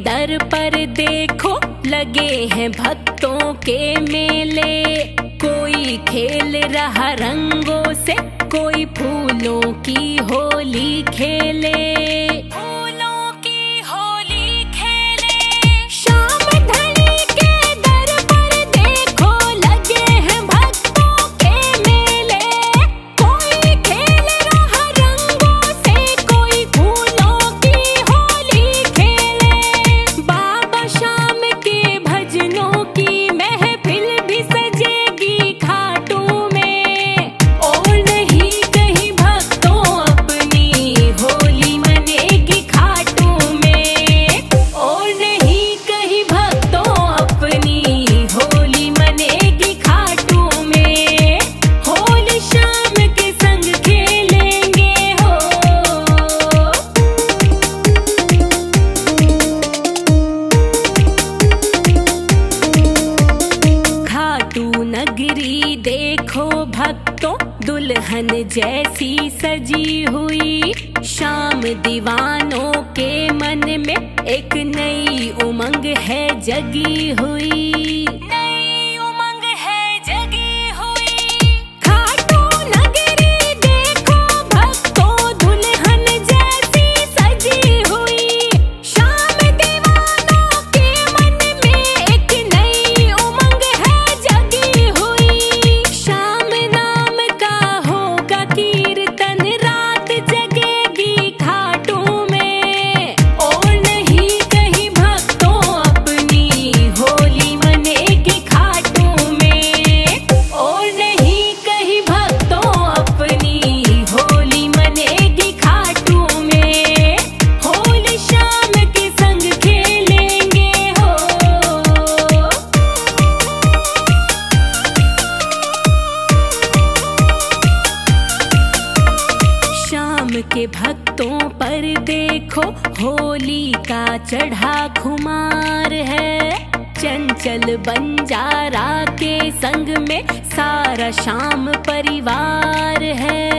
दर पर देखो, लगे हैं भक्तों के मेले। कोई खेल रहा रंगों से, कोई फूलों की होली खेले। दुल्हन जैसी सजी हुई। शाम दीवानों के मन में एक नई उमंग है जगी हुई। पत्तों पर देखो, होली का चढ़ा खुमार है। चंचल बंजारा के संग में सारा शाम परिवार है।